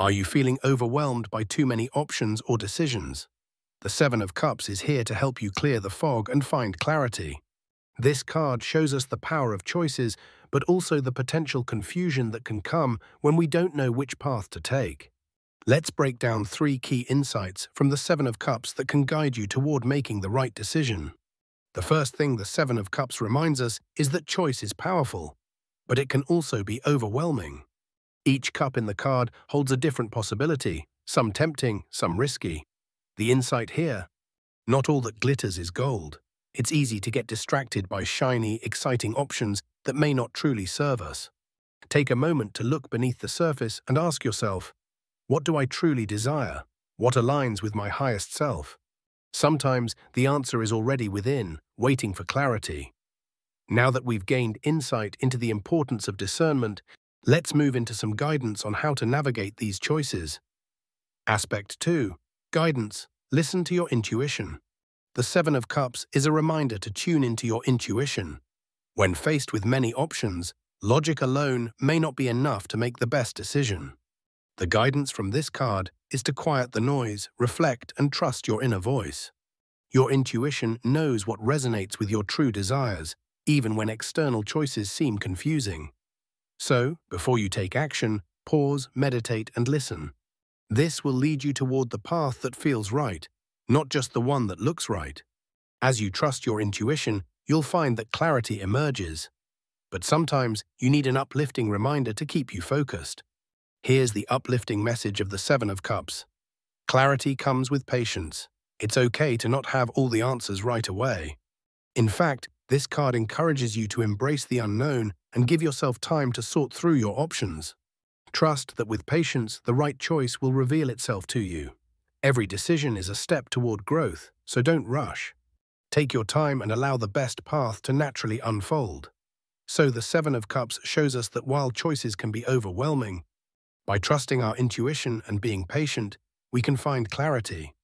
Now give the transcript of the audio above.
Are you feeling overwhelmed by too many options or decisions? The Seven of Cups is here to help you clear the fog and find clarity. This card shows us the power of choices, but also the potential confusion that can come when we don't know which path to take. Let's break down three key insights from the Seven of Cups that can guide you toward making the right decision. The first thing the Seven of Cups reminds us is that choice is powerful, but it can also be overwhelming. Each cup in the card holds a different possibility, some tempting, some risky. The insight here not all that glitters is gold. It's easy to get distracted by shiny, exciting options that may not truly serve us. Take a moment to look beneath the surface and ask yourself, what do I truly desire? What aligns with my highest self? Sometimes the answer is already within, waiting for clarity. Now that we've gained insight into the importance of discernment, let's move into some guidance on how to navigate these choices. Aspect 2. Guidance. Listen to your intuition. The Seven of Cups is a reminder to tune into your intuition. When faced with many options, logic alone may not be enough to make the best decision. The guidance from this card is to quiet the noise, reflect, and trust your inner voice. Your intuition knows what resonates with your true desires, even when external choices seem confusing. So, before you take action, pause, meditate, and listen. This will lead you toward the path that feels right, not just the one that looks right. As you trust your intuition, you'll find that clarity emerges. But sometimes you need an uplifting reminder to keep you focused. Here's the uplifting message of the Seven of Cups. Clarity comes with patience. It's okay to not have all the answers right away. In fact, this card encourages you to embrace the unknown and give yourself time to sort through your options. Trust that with patience, the right choice will reveal itself to you. Every decision is a step toward growth, so don't rush. Take your time and allow the best path to naturally unfold. So the Seven of Cups shows us that while choices can be overwhelming, by trusting our intuition and being patient, we can find clarity.